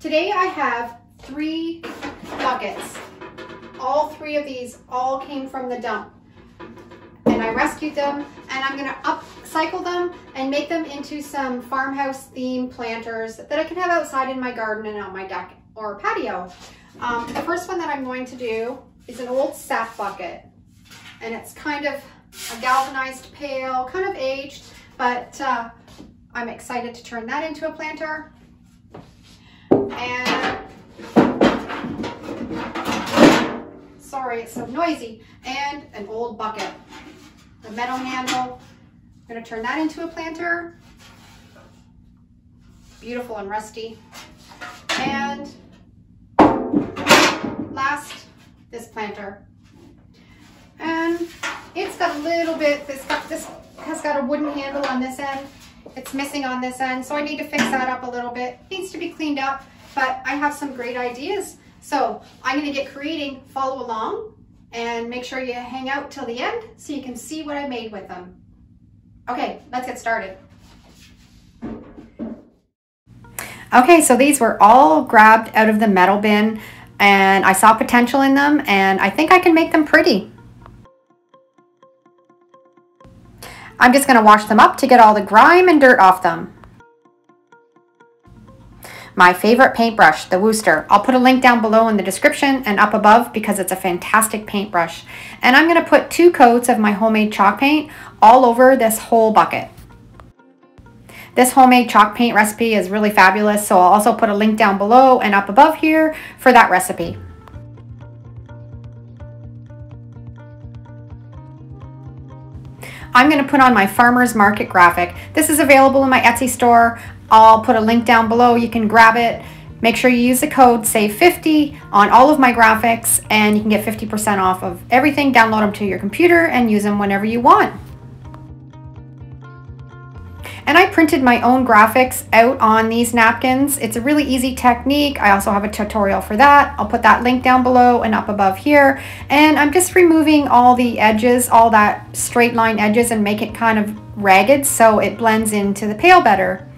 Today I have three buckets. All three of these all came from the dump. And I rescued them and I'm gonna upcycle them and make them into some farmhouse theme planters that I can have outside in my garden and on my deck or patio. Um, the first one that I'm going to do is an old sap bucket. And it's kind of a galvanized pail, kind of aged, but uh, I'm excited to turn that into a planter. Sorry, it's so noisy. And an old bucket, the metal handle. I'm gonna turn that into a planter. Beautiful and rusty. And last, this planter. And it's got a little bit, this, got, this has got a wooden handle on this end. It's missing on this end, so I need to fix that up a little bit. It needs to be cleaned up, but I have some great ideas. So I'm gonna get creating, follow along, and make sure you hang out till the end so you can see what I made with them. Okay, let's get started. Okay, so these were all grabbed out of the metal bin and I saw potential in them and I think I can make them pretty. I'm just gonna wash them up to get all the grime and dirt off them. My favorite paintbrush, the Wooster. I'll put a link down below in the description and up above because it's a fantastic paintbrush. And I'm gonna put two coats of my homemade chalk paint all over this whole bucket. This homemade chalk paint recipe is really fabulous, so I'll also put a link down below and up above here for that recipe. I'm going to put on my farmer's market graphic. This is available in my Etsy store. I'll put a link down below. You can grab it. Make sure you use the code SAVE50 on all of my graphics and you can get 50% off of everything. Download them to your computer and use them whenever you want. And I printed my own graphics out on these napkins. It's a really easy technique. I also have a tutorial for that. I'll put that link down below and up above here. And I'm just removing all the edges, all that straight line edges and make it kind of ragged so it blends into the pail better.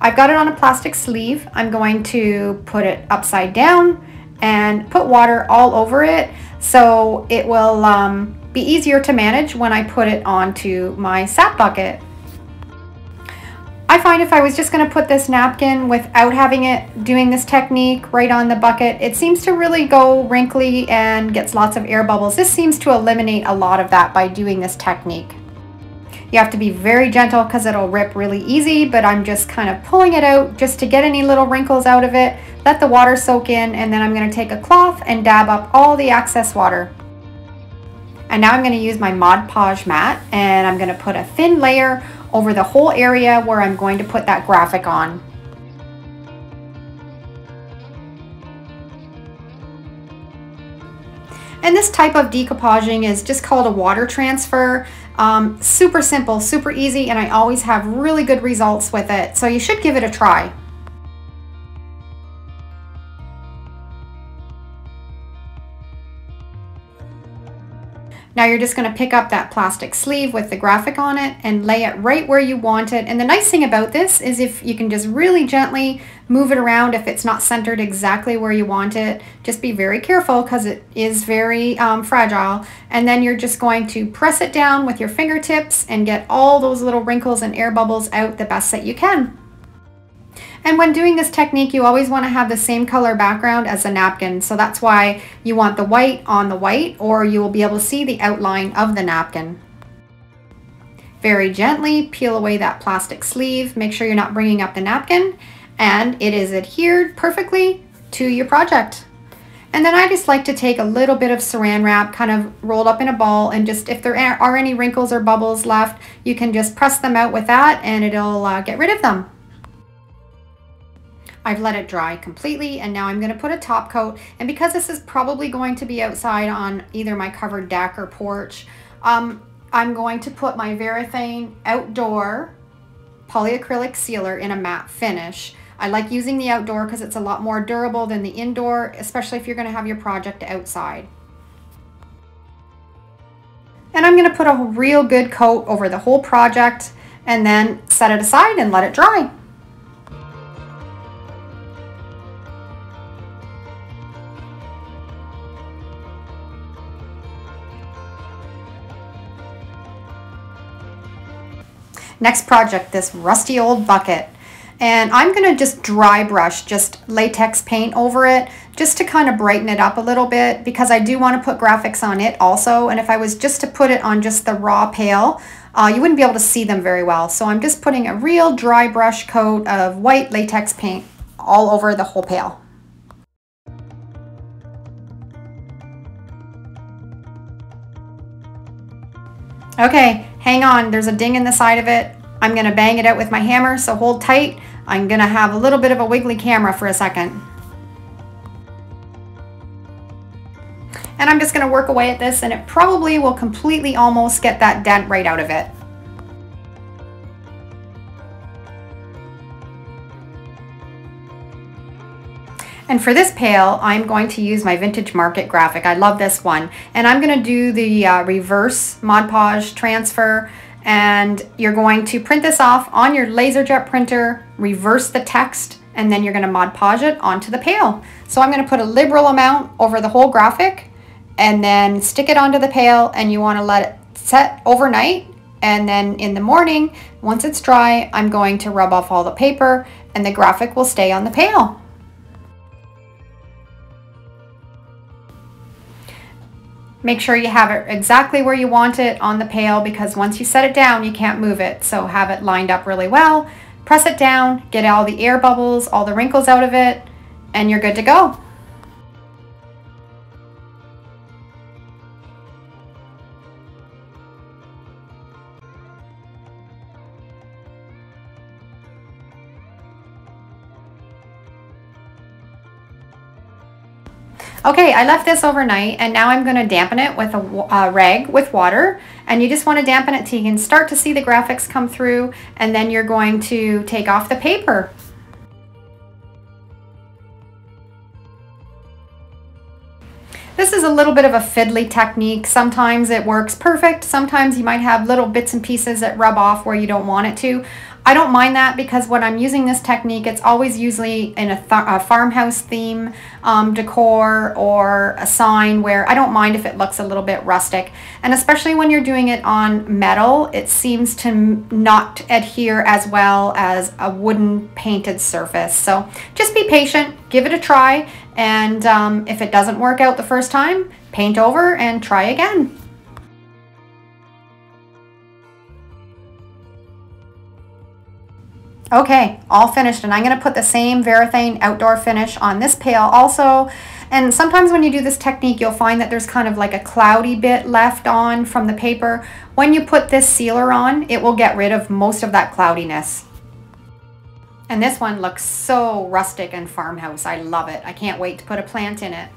I've got it on a plastic sleeve. I'm going to put it upside down and put water all over it so it will um, be easier to manage when I put it onto my sap bucket. I find if I was just going to put this napkin without having it doing this technique right on the bucket, it seems to really go wrinkly and gets lots of air bubbles. This seems to eliminate a lot of that by doing this technique. You have to be very gentle because it'll rip really easy, but I'm just kind of pulling it out just to get any little wrinkles out of it. Let the water soak in and then I'm going to take a cloth and dab up all the excess water. And now I'm going to use my Mod Podge matte and I'm going to put a thin layer over the whole area where I'm going to put that graphic on. And this type of decoupaging is just called a water transfer. Um, super simple, super easy, and I always have really good results with it. So you should give it a try. Now you're just going to pick up that plastic sleeve with the graphic on it and lay it right where you want it. And the nice thing about this is if you can just really gently move it around if it's not centered exactly where you want it. Just be very careful because it is very um, fragile. And then you're just going to press it down with your fingertips and get all those little wrinkles and air bubbles out the best that you can. And when doing this technique, you always want to have the same color background as the napkin. So that's why you want the white on the white or you will be able to see the outline of the napkin. Very gently peel away that plastic sleeve. Make sure you're not bringing up the napkin and it is adhered perfectly to your project. And then I just like to take a little bit of saran wrap kind of rolled up in a ball and just if there are any wrinkles or bubbles left, you can just press them out with that and it'll uh, get rid of them. I've let it dry completely and now I'm going to put a top coat and because this is probably going to be outside on either my covered deck or porch um, I'm going to put my Varathane outdoor polyacrylic sealer in a matte finish. I like using the outdoor because it's a lot more durable than the indoor especially if you're going to have your project outside. And I'm going to put a real good coat over the whole project and then set it aside and let it dry. Next project, this rusty old bucket. And I'm gonna just dry brush, just latex paint over it, just to kind of brighten it up a little bit because I do wanna put graphics on it also. And if I was just to put it on just the raw pail, uh, you wouldn't be able to see them very well. So I'm just putting a real dry brush coat of white latex paint all over the whole pail. Okay, hang on, there's a ding in the side of it. I'm gonna bang it out with my hammer, so hold tight. I'm gonna have a little bit of a wiggly camera for a second. And I'm just gonna work away at this and it probably will completely almost get that dent right out of it. And for this pail, I'm going to use my Vintage Market graphic. I love this one. And I'm going to do the uh, reverse Mod Podge transfer. And you're going to print this off on your LaserJet printer, reverse the text, and then you're going to Mod Podge it onto the pail. So I'm going to put a liberal amount over the whole graphic and then stick it onto the pail and you want to let it set overnight and then in the morning once it's dry I'm going to rub off all the paper and the graphic will stay on the pail. Make sure you have it exactly where you want it on the pail because once you set it down, you can't move it. So have it lined up really well. Press it down, get all the air bubbles, all the wrinkles out of it, and you're good to go. Okay, I left this overnight and now I'm going to dampen it with a uh, rag with water. And you just want to dampen it till you can start to see the graphics come through and then you're going to take off the paper. This is a little bit of a fiddly technique. Sometimes it works perfect. Sometimes you might have little bits and pieces that rub off where you don't want it to. I don't mind that because when I'm using this technique, it's always usually in a, a farmhouse theme um, decor or a sign where I don't mind if it looks a little bit rustic. And especially when you're doing it on metal, it seems to not adhere as well as a wooden painted surface. So just be patient, give it a try, and um, if it doesn't work out the first time, paint over and try again. Okay, all finished. And I'm going to put the same Varathane outdoor finish on this pail also. And sometimes when you do this technique, you'll find that there's kind of like a cloudy bit left on from the paper. When you put this sealer on, it will get rid of most of that cloudiness. And this one looks so rustic and farmhouse. I love it. I can't wait to put a plant in it.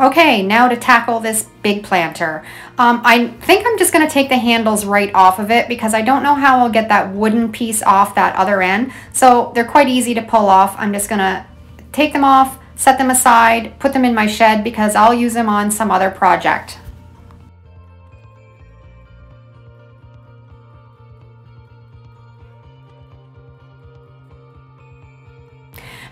Okay, now to tackle this big planter. Um, I think I'm just going to take the handles right off of it because I don't know how I'll get that wooden piece off that other end. So they're quite easy to pull off. I'm just going to take them off, set them aside, put them in my shed because I'll use them on some other project.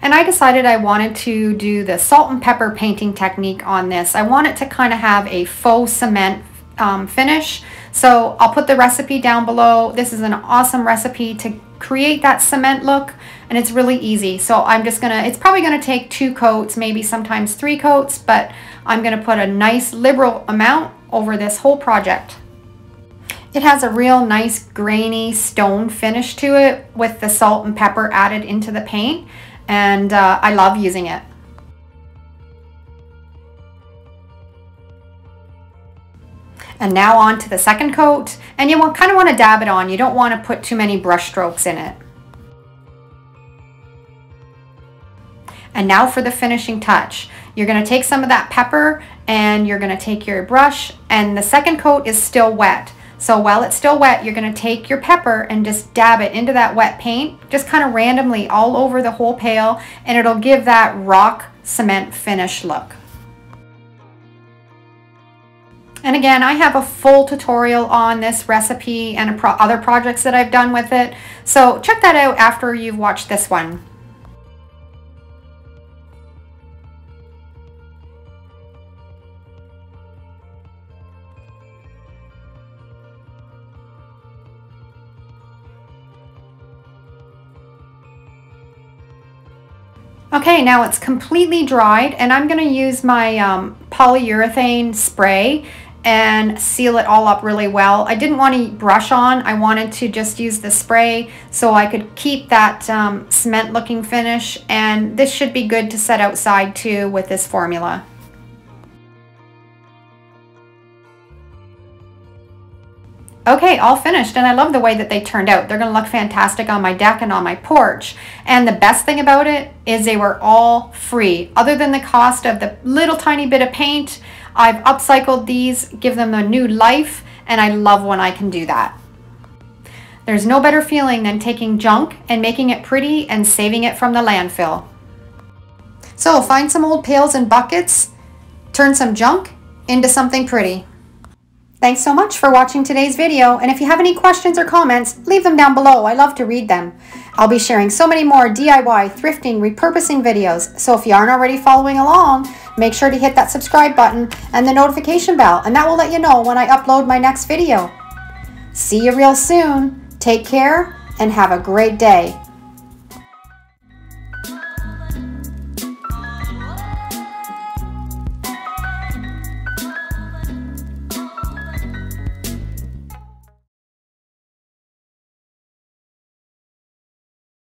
And I decided I wanted to do the salt and pepper painting technique on this. I want it to kind of have a faux cement um, finish. So I'll put the recipe down below. This is an awesome recipe to create that cement look and it's really easy. So I'm just gonna, it's probably gonna take two coats, maybe sometimes three coats, but I'm gonna put a nice liberal amount over this whole project. It has a real nice grainy stone finish to it with the salt and pepper added into the paint and uh, I love using it. And now on to the second coat. And you want, kind of want to dab it on. You don't want to put too many brush strokes in it. And now for the finishing touch. You're going to take some of that pepper and you're going to take your brush and the second coat is still wet. So while it's still wet, you're going to take your pepper and just dab it into that wet paint, just kind of randomly all over the whole pail, and it'll give that rock cement finish look. And again, I have a full tutorial on this recipe and pro other projects that I've done with it. So check that out after you've watched this one. Okay, now it's completely dried and I'm going to use my um, polyurethane spray and seal it all up really well. I didn't want to brush on. I wanted to just use the spray so I could keep that um, cement looking finish and this should be good to set outside too with this formula. Okay, all finished, and I love the way that they turned out. They're gonna look fantastic on my deck and on my porch. And the best thing about it is they were all free. Other than the cost of the little tiny bit of paint, I've upcycled these, give them a new life, and I love when I can do that. There's no better feeling than taking junk and making it pretty and saving it from the landfill. So find some old pails and buckets, turn some junk into something pretty. Thanks so much for watching today's video, and if you have any questions or comments, leave them down below. I love to read them. I'll be sharing so many more DIY, thrifting, repurposing videos, so if you aren't already following along, make sure to hit that subscribe button and the notification bell, and that will let you know when I upload my next video. See you real soon. Take care, and have a great day.